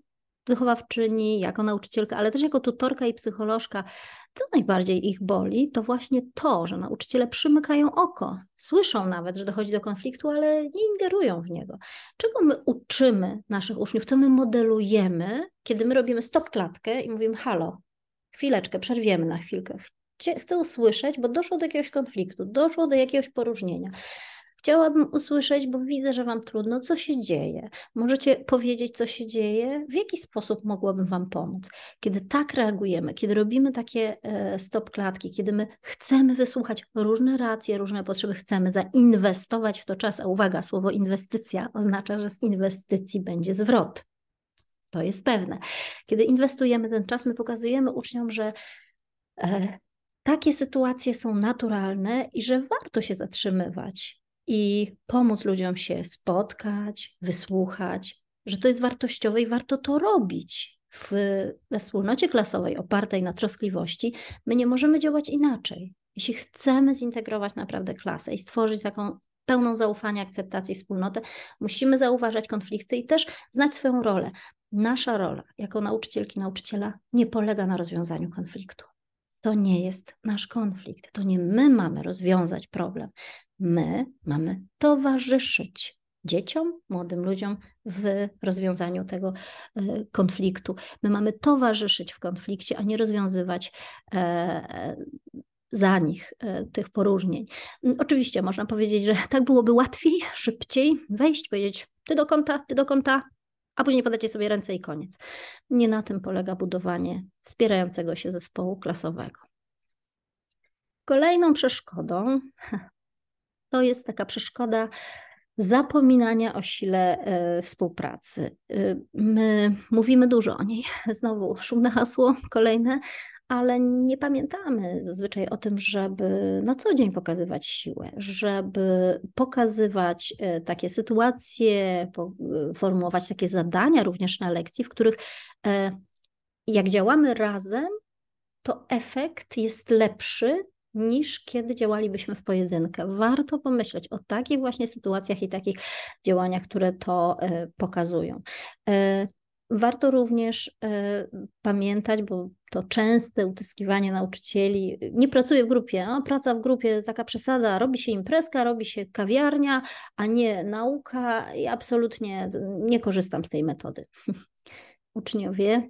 wychowawczyni, jako nauczycielka, ale też jako tutorka i psycholożka, co najbardziej ich boli, to właśnie to, że nauczyciele przymykają oko, słyszą nawet, że dochodzi do konfliktu, ale nie ingerują w niego. Czego my uczymy naszych uczniów, co my modelujemy, kiedy my robimy stop klatkę i mówimy halo, chwileczkę, przerwiemy na chwilkę. Chcę usłyszeć, bo doszło do jakiegoś konfliktu, doszło do jakiegoś poróżnienia. Chciałabym usłyszeć, bo widzę, że Wam trudno, co się dzieje. Możecie powiedzieć, co się dzieje, w jaki sposób mogłabym Wam pomóc. Kiedy tak reagujemy, kiedy robimy takie e, stop klatki, kiedy my chcemy wysłuchać różne racje, różne potrzeby, chcemy zainwestować w to czas, a uwaga, słowo inwestycja oznacza, że z inwestycji będzie zwrot. To jest pewne. Kiedy inwestujemy ten czas, my pokazujemy uczniom, że e, takie sytuacje są naturalne i że warto się zatrzymywać i pomóc ludziom się spotkać, wysłuchać, że to jest wartościowe i warto to robić. W, we wspólnocie klasowej opartej na troskliwości, my nie możemy działać inaczej. Jeśli chcemy zintegrować naprawdę klasę i stworzyć taką pełną zaufania, akceptacji wspólnotę, musimy zauważać konflikty i też znać swoją rolę. Nasza rola jako nauczycielki, nauczyciela nie polega na rozwiązaniu konfliktu. To nie jest nasz konflikt, to nie my mamy rozwiązać problem. My mamy towarzyszyć dzieciom, młodym ludziom w rozwiązaniu tego e, konfliktu. My mamy towarzyszyć w konflikcie, a nie rozwiązywać e, za nich tych poróżnień. Mm, oczywiście można powiedzieć, że *laughs* tak byłoby łatwiej, szybciej wejść, powiedzieć ty do kąta, ty do kąta, a później podacie sobie ręce i koniec. Nie na tym polega budowanie wspierającego się zespołu klasowego. Kolejną przeszkodą to jest taka przeszkoda zapominania o sile e, współpracy. E, my mówimy dużo o niej, *laughs* znowu szumne hasło kolejne, ale nie pamiętamy zazwyczaj o tym, żeby na co dzień pokazywać siłę, żeby pokazywać e, takie sytuacje, formułować takie zadania również na lekcji, w których jak działamy razem, to efekt jest lepszy niż kiedy działalibyśmy w pojedynkę. Warto pomyśleć o takich właśnie sytuacjach i takich działaniach, które to e, pokazują. Warto również e, pamiętać, bo to częste utyskiwanie nauczycieli, nie pracuje w grupie, a praca w grupie taka przesada, robi się imprezka, robi się kawiarnia, a nie nauka i absolutnie nie korzystam z tej metody. *laughs* Uczniowie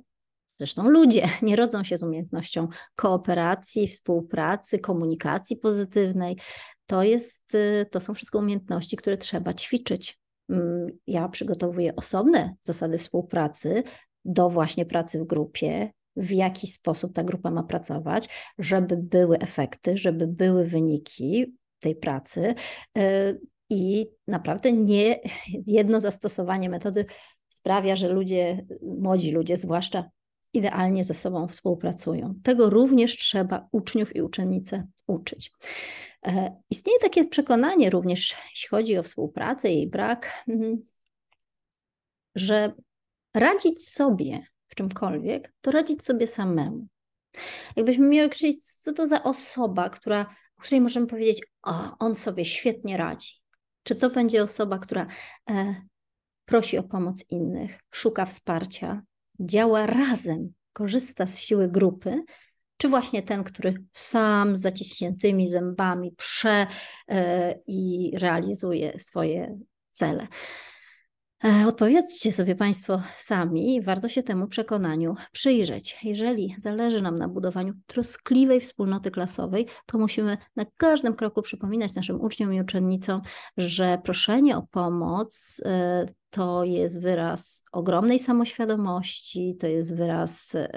Zresztą ludzie nie rodzą się z umiejętnością kooperacji, współpracy, komunikacji pozytywnej. To, jest, y, to są wszystko umiejętności, które trzeba ćwiczyć. Mm, ja przygotowuję osobne zasady współpracy do właśnie pracy w grupie, w jaki sposób ta grupa ma pracować, żeby były efekty, żeby były wyniki tej pracy. Y, I naprawdę nie *laughs* jedno zastosowanie metody sprawia, że ludzie, młodzi ludzie zwłaszcza, idealnie ze sobą współpracują. Tego również trzeba uczniów i uczennice uczyć. E, istnieje takie przekonanie również, jeśli chodzi o współpracę i brak, mhm, że radzić sobie w czymkolwiek, to radzić sobie samemu. Jakbyśmy mieli określić, co to za osoba, która, o której możemy powiedzieć, o, on sobie świetnie radzi. Czy to będzie osoba, która e, prosi o pomoc innych, szuka wsparcia, działa razem, korzysta z siły grupy, czy właśnie ten, który sam z zaciśniętymi zębami prze e, i realizuje swoje cele. E, odpowiedzcie sobie Państwo sami, warto się temu przekonaniu przyjrzeć. Jeżeli zależy nam na budowaniu troskliwej wspólnoty klasowej, to musimy na każdym kroku przypominać naszym uczniom i uczennicom, że proszenie o pomoc e, to jest wyraz ogromnej samoświadomości, to jest wyraz y,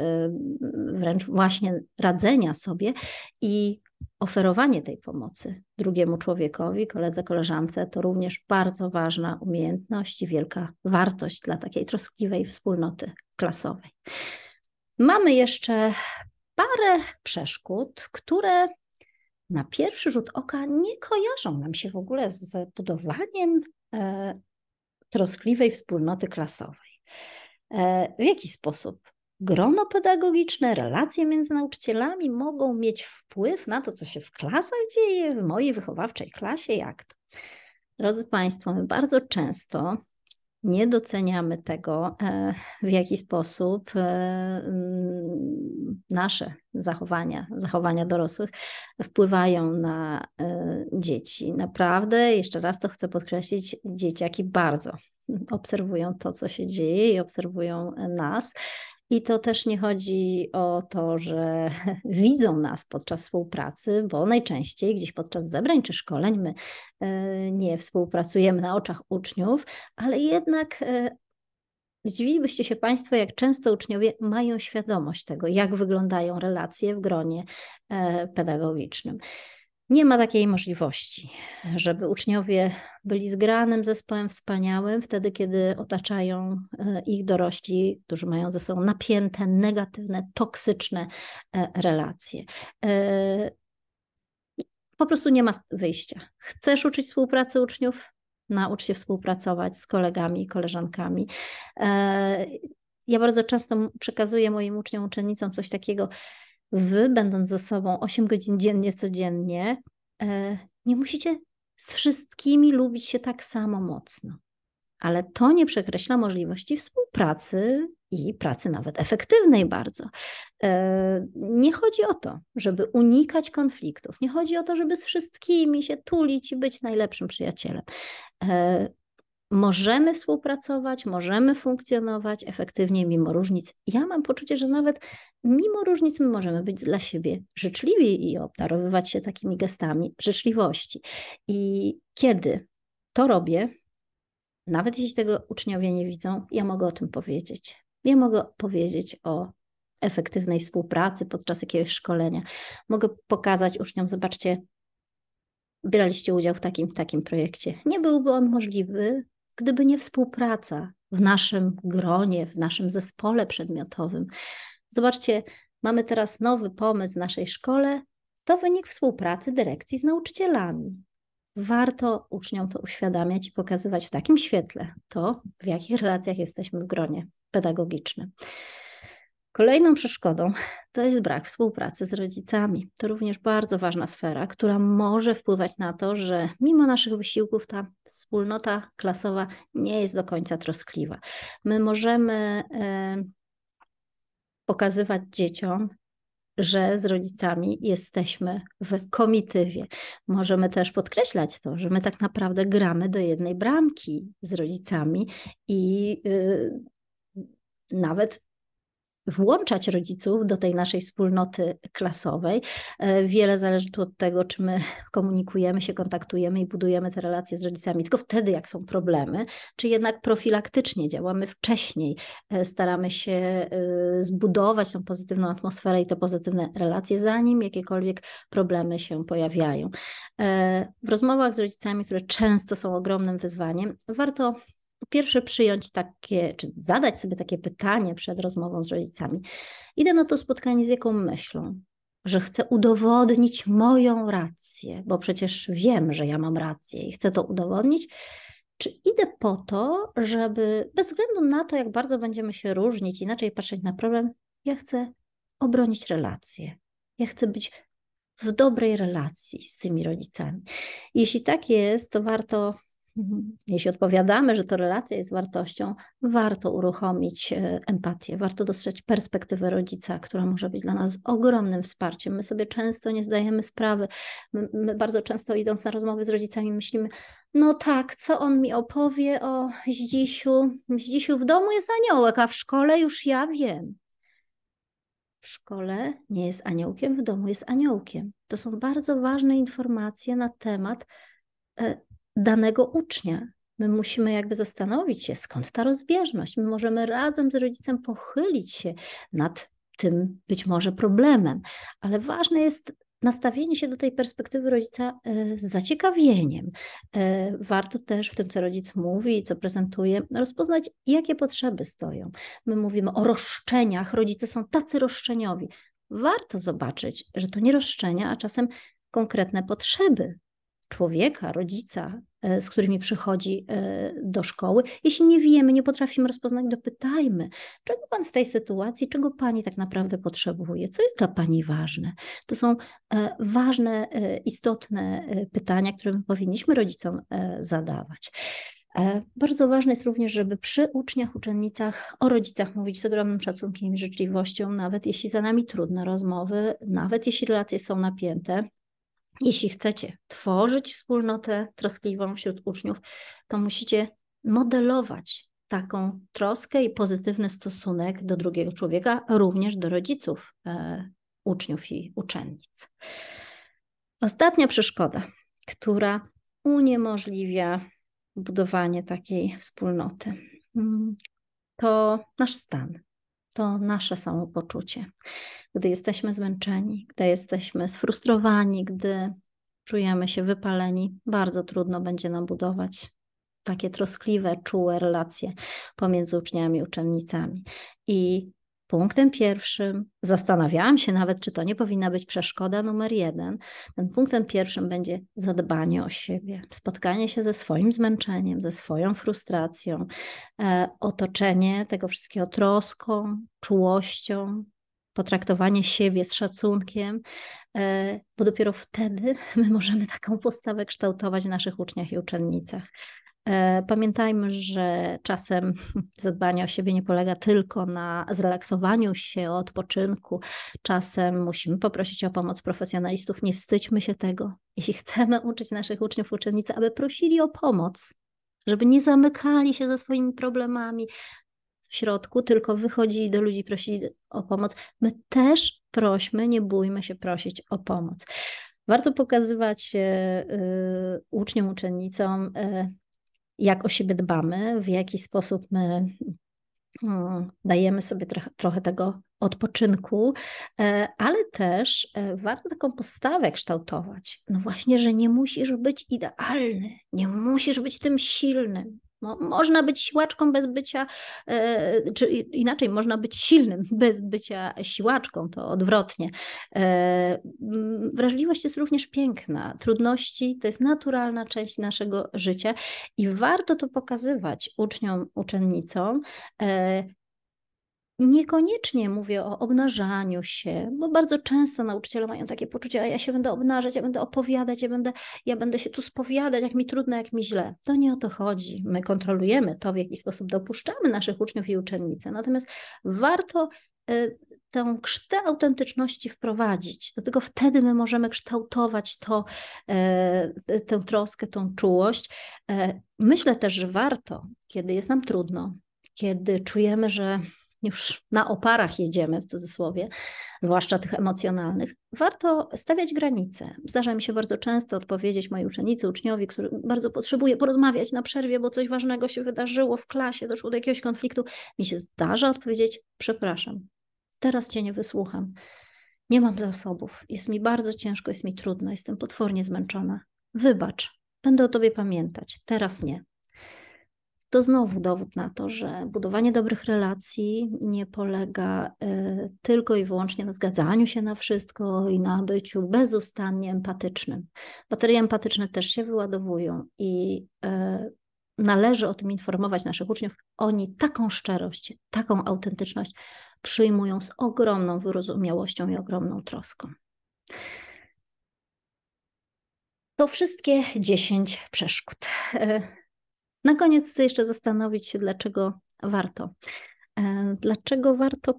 wręcz właśnie radzenia sobie i oferowanie tej pomocy drugiemu człowiekowi, koledze, koleżance, to również bardzo ważna umiejętność i wielka wartość dla takiej troskliwej wspólnoty klasowej. Mamy jeszcze parę przeszkód, które na pierwszy rzut oka nie kojarzą nam się w ogóle z budowaniem e, troskliwej wspólnoty klasowej. E, w jaki sposób grono pedagogiczne, relacje między nauczycielami mogą mieć wpływ na to, co się w klasach dzieje, w mojej wychowawczej klasie, jak to? Drodzy Państwo, my bardzo często nie doceniamy tego, e, w jaki sposób e, mm, nasze zachowania, zachowania dorosłych wpływają na e, dzieci. Naprawdę, jeszcze raz to chcę podkreślić, dzieciaki bardzo obserwują to, co się dzieje i obserwują nas. I to też nie chodzi o to, że *laughs* widzą nas podczas współpracy, bo najczęściej gdzieś podczas zebrań czy szkoleń my e, nie współpracujemy na oczach uczniów, ale jednak e, Zdziwilibyście się Państwo, jak często uczniowie mają świadomość tego, jak wyglądają relacje w gronie e, pedagogicznym. Nie ma takiej możliwości, żeby uczniowie byli zgranym zespołem wspaniałym wtedy, kiedy otaczają e, ich dorośli, którzy mają ze sobą napięte, negatywne, toksyczne e, relacje. E, po prostu nie ma wyjścia. Chcesz uczyć współpracy uczniów? Naucz się współpracować z kolegami i koleżankami. Ja bardzo często przekazuję moim uczniom, uczennicom coś takiego, wy, będąc ze sobą 8 godzin dziennie, codziennie, e, nie musicie z wszystkimi lubić się tak samo mocno. Ale to nie przekreśla możliwości współpracy i pracy nawet efektywnej bardzo. E, nie chodzi o to, żeby unikać konfliktów, nie chodzi o to, żeby z wszystkimi się tulić i być najlepszym przyjacielem. Możemy współpracować, możemy funkcjonować efektywnie mimo różnic. Ja mam poczucie, że nawet mimo różnic my możemy być dla siebie życzliwi i obdarowywać się takimi gestami życzliwości. I kiedy to robię, nawet jeśli tego uczniowie nie widzą, ja mogę o tym powiedzieć. Ja mogę powiedzieć o efektywnej współpracy podczas jakiegoś szkolenia. Mogę pokazać uczniom, zobaczcie, braliście udział w takim, takim projekcie. Nie byłby on możliwy, gdyby nie współpraca w naszym gronie, w naszym zespole przedmiotowym. Zobaczcie, mamy teraz nowy pomysł w naszej szkole. To wynik współpracy dyrekcji z nauczycielami. Warto uczniom to uświadamiać i pokazywać w takim świetle to, w jakich relacjach jesteśmy w gronie pedagogicznym. Kolejną przeszkodą *laughs* to jest brak współpracy z rodzicami. To również bardzo ważna sfera, która może wpływać na to, że mimo naszych wysiłków ta wspólnota klasowa nie jest do końca troskliwa. My możemy e, pokazywać dzieciom, że z rodzicami jesteśmy w komitywie. Możemy też podkreślać to, że my tak naprawdę gramy do jednej bramki z rodzicami i y, nawet włączać rodziców do tej naszej wspólnoty klasowej. E, wiele zależy tu od tego, czy my komunikujemy się, kontaktujemy i budujemy te relacje z rodzicami tylko wtedy, jak są problemy, czy jednak profilaktycznie działamy wcześniej, e, staramy się e, zbudować tą pozytywną atmosferę i te pozytywne relacje, zanim jakiekolwiek problemy się pojawiają. W rozmowach z rodzicami, które często są ogromnym wyzwaniem, warto po pierwsze przyjąć takie, czy zadać sobie takie pytanie przed rozmową z rodzicami. Idę na to spotkanie z jaką myślą? Że chcę udowodnić moją rację, bo przecież wiem, że ja mam rację i chcę to udowodnić. Czy idę po to, żeby bez względu na to, jak bardzo będziemy się różnić, inaczej patrzeć na problem, ja chcę obronić relacje. Ja chcę być w dobrej relacji z tymi rodzicami. Jeśli tak jest, to warto. Jeśli odpowiadamy, że to relacja jest wartością, warto uruchomić e, empatię, warto dostrzec perspektywę rodzica, która może być dla nas ogromnym wsparciem. My sobie często nie zdajemy sprawy, my, my bardzo często idąc na rozmowy z rodzicami myślimy, no tak, co on mi opowie o Zdzisiu? Zdzisiu w domu jest aniołek, a w szkole już ja wiem. W szkole nie jest aniołkiem, w domu jest aniołkiem. To są bardzo ważne informacje na temat e, danego ucznia. My musimy jakby zastanowić się, skąd ta rozbieżność. My możemy razem z rodzicem pochylić się nad tym być może problemem, ale ważne jest nastawienie się do tej perspektywy rodzica e, z zaciekawieniem. E, warto też w tym, co rodzic mówi i co prezentuje, rozpoznać, jakie potrzeby stoją. My mówimy o roszczeniach, rodzice są tacy roszczeniowi. Warto zobaczyć, że to nie roszczenia, a czasem konkretne potrzeby człowieka, rodzica, z którymi przychodzi e, do szkoły. Jeśli nie wiemy, nie potrafimy rozpoznać, dopytajmy, czego Pan w tej sytuacji, czego Pani tak naprawdę potrzebuje, co jest dla Pani ważne. To są e, ważne, istotne pytania, które my powinniśmy rodzicom zadawać. Bardzo ważne jest również, żeby przy uczniach, uczennicach o rodzicach mówić z ogromnym szacunkiem i życzliwością, nawet jeśli za nami trudne rozmowy, nawet jeśli relacje są napięte. Jeśli chcecie tworzyć wspólnotę troskliwą wśród uczniów, to musicie modelować taką troskę i pozytywny stosunek do drugiego człowieka, również do rodziców e, uczniów i uczennic. Ostatnia przeszkoda, która uniemożliwia budowanie takiej wspólnoty, mm, to nasz stan, to nasze samopoczucie. Gdy jesteśmy zmęczeni, gdy jesteśmy sfrustrowani, gdy czujemy się wypaleni, bardzo trudno będzie nam budować takie troskliwe, czułe relacje pomiędzy uczniami i uczennicami. I Punktem pierwszym, zastanawiałam się nawet, czy to nie powinna być przeszkoda numer jeden. Ten punktem pierwszym będzie zadbanie o siebie, spotkanie się ze swoim zmęczeniem, ze swoją frustracją, e, otoczenie tego wszystkiego troską, czułością, potraktowanie siebie z szacunkiem, e, bo dopiero wtedy *laughs* my możemy taką postawę kształtować w naszych uczniach i uczennicach. E, pamiętajmy, że czasem *laughs* zadbanie o siebie nie polega tylko na zrelaksowaniu się, odpoczynku. Czasem musimy poprosić o pomoc profesjonalistów. Nie wstydźmy się tego. Jeśli chcemy *laughs* uczyć naszych uczniów, uczennice, aby prosili o pomoc, żeby nie zamykali się ze swoimi problemami w środku, tylko wychodzili do ludzi, prosili o pomoc. My też prośmy, nie bójmy się prosić o pomoc. Warto pokazywać y, uczniom, uczennicom, jak o siebie dbamy, w jaki sposób my mm, dajemy sobie trochę, trochę tego odpoczynku, e, ale też e, warto taką postawę kształtować. No właśnie, że nie musisz być idealny, nie musisz być tym silnym, Mo można być siłaczką bez bycia, e, czy inaczej, można być silnym *laughs* bez bycia siłaczką, to odwrotnie. E, wrażliwość jest również piękna. Trudności to jest naturalna część naszego życia i warto to pokazywać uczniom, uczennicom, e, Niekoniecznie mówię o obnażaniu się, bo bardzo często nauczyciele mają takie poczucie, a ja się będę obnażać, ja będę opowiadać, ja będę, ja będę się tu spowiadać, jak mi trudno, jak mi źle. To nie o to chodzi. My kontrolujemy to, w jaki sposób dopuszczamy naszych uczniów i uczennice. Natomiast warto y, tę kształt autentyczności wprowadzić. Do tego wtedy my możemy kształtować to, y, tę troskę, tą czułość. Y, myślę też, że warto, kiedy jest nam trudno, kiedy czujemy, że już na oparach jedziemy w cudzysłowie, zwłaszcza tych emocjonalnych, warto stawiać granice. Zdarza mi się bardzo często odpowiedzieć mojej uczennicy, uczniowi, który bardzo potrzebuje porozmawiać na przerwie, bo coś ważnego się wydarzyło w klasie, doszło do jakiegoś konfliktu. Mi się zdarza odpowiedzieć: Przepraszam, teraz cię nie wysłucham. Nie mam zasobów, jest mi bardzo ciężko, jest mi trudno, jestem potwornie zmęczona. Wybacz, będę o tobie pamiętać, teraz nie to znowu dowód na to, że budowanie dobrych relacji nie polega y, tylko i wyłącznie na zgadzaniu się na wszystko i na byciu bezustannie empatycznym. Baterie empatyczne też się wyładowują i y, należy o tym informować naszych uczniów. Oni taką szczerość, taką autentyczność przyjmują z ogromną wyrozumiałością i ogromną troską. To wszystkie 10 przeszkód. Na koniec chcę jeszcze zastanowić się, dlaczego warto. E, dlaczego warto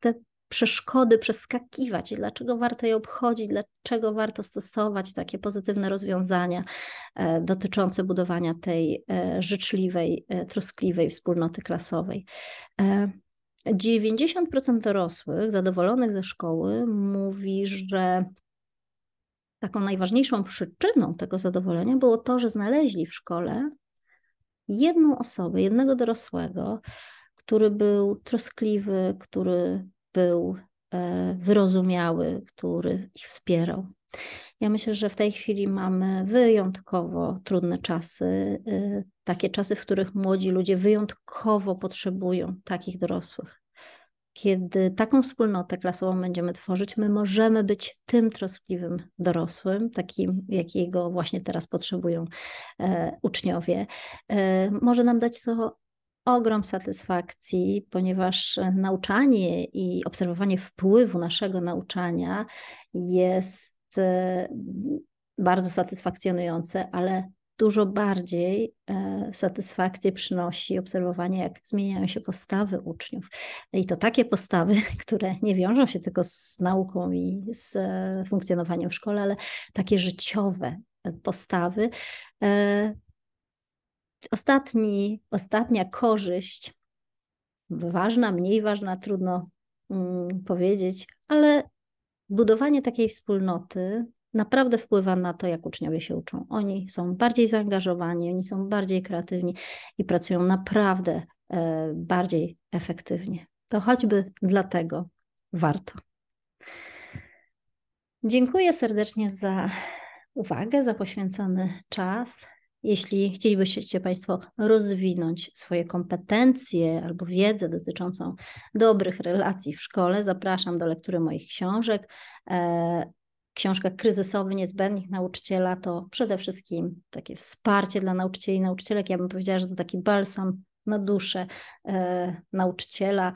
te przeszkody przeskakiwać, dlaczego warto je obchodzić, dlaczego warto stosować takie pozytywne rozwiązania e, dotyczące budowania tej e, życzliwej, troskliwej wspólnoty klasowej. 90% dorosłych zadowolonych ze szkoły mówi, że taką najważniejszą przyczyną tego zadowolenia było to, że znaleźli w szkole jedną osobę, jednego dorosłego, który był troskliwy, który był e, wyrozumiały, który ich wspierał. Ja myślę, że w tej chwili mamy wyjątkowo trudne czasy, e, takie czasy, w których młodzi ludzie wyjątkowo potrzebują takich dorosłych. Kiedy taką wspólnotę klasową będziemy tworzyć, my możemy być tym troskliwym dorosłym, takim, jakiego właśnie teraz potrzebują e, uczniowie. E, może nam dać to ogrom satysfakcji, ponieważ nauczanie i obserwowanie wpływu naszego nauczania jest e, bardzo satysfakcjonujące, ale dużo bardziej e, satysfakcję przynosi obserwowanie, jak zmieniają się postawy uczniów. I to takie postawy, *laughs* które nie wiążą się tylko z nauką i z e, funkcjonowaniem w szkole, ale takie życiowe e, postawy. Ostatni, ostatnia korzyść, ważna, mniej ważna, trudno mm, powiedzieć, ale budowanie takiej wspólnoty naprawdę wpływa na to, jak uczniowie się uczą. Oni są bardziej zaangażowani, oni są bardziej kreatywni i pracują naprawdę e, bardziej efektywnie. To choćby dlatego warto. Dziękuję serdecznie za uwagę, za poświęcony czas. Jeśli chcielibyście Państwo rozwinąć swoje kompetencje albo wiedzę dotyczącą dobrych relacji w szkole, zapraszam do lektury moich książek. E, książka Kryzysowy Niezbędnik Nauczyciela to przede wszystkim takie wsparcie dla nauczycieli i nauczycielek. Ja bym powiedziała, że to taki balsam na duszę e, nauczyciela.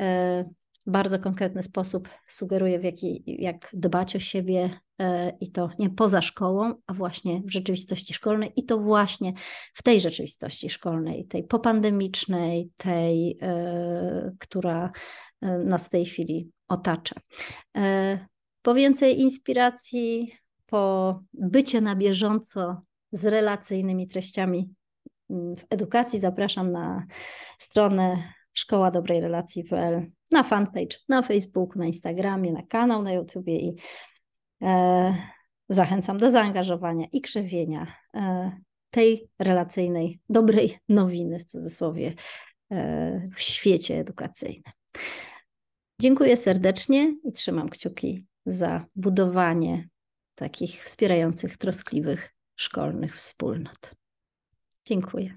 E, bardzo konkretny sposób sugeruje, w jaki, jak dbać o siebie e, i to nie poza szkołą, a właśnie w rzeczywistości szkolnej i to właśnie w tej rzeczywistości szkolnej, tej popandemicznej, tej, e, która e, nas w tej chwili otacza. Po więcej inspiracji, po bycie na bieżąco z relacyjnymi treściami mm, w edukacji, zapraszam na stronę szkoła dobrej relacji.pl, na fanpage, na Facebooku, na Instagramie, na kanał na YouTubie i e, zachęcam do zaangażowania i krzewienia e, tej relacyjnej, dobrej nowiny w cudzysłowie e, w świecie edukacyjnym. Dziękuję serdecznie i trzymam kciuki za budowanie takich wspierających, troskliwych szkolnych wspólnot. Dziękuję.